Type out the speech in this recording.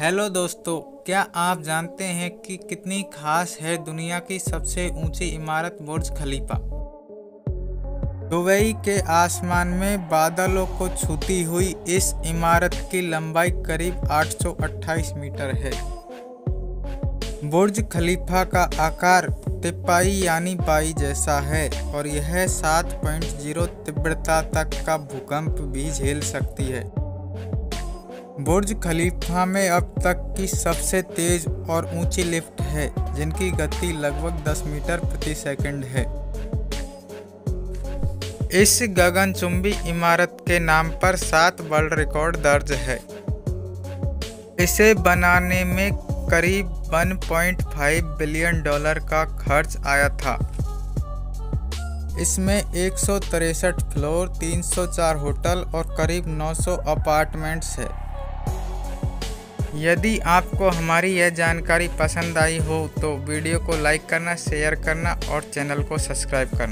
Hello दोस्तों, क्या आप जानते हैं कि कितनी खास है दुनिया की सबसे ऊँची इमारत बुर्ज खलीफा? दुबई के आसमान में बादलों को छूती हुई इस इमारत की लंबाई करीब 828 मीटर है। बुर्ज खलीफा का आकार तिपाई यानी बाई जैसा है और यह 7.0 तीव्रता तक का भूकंप भी झेल सकती है। बुर्ज खलीफा में अब तक की सबसे तेज और ऊँची लिफ्ट है, जिनकी गति लगभग 10 मीटर प्रति सेकंड है। इस गगनचुंबी इमारत के नाम पर सात वर्ल्ड रिकॉर्ड दर्ज है। इसे बनाने में करीब 1.5 बिलियन डॉलर का खर्च आया था। इसमें एक फ्लोर 304 होटल और करीब 900 अपार्टमेंट्स है। यदि आपको हमारी यह जानकारी पसंद आई हो तो वीडियो को लाइक करना, शेयर करना और चैनल को सब्सक्राइब करना।